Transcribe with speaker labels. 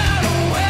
Speaker 1: away.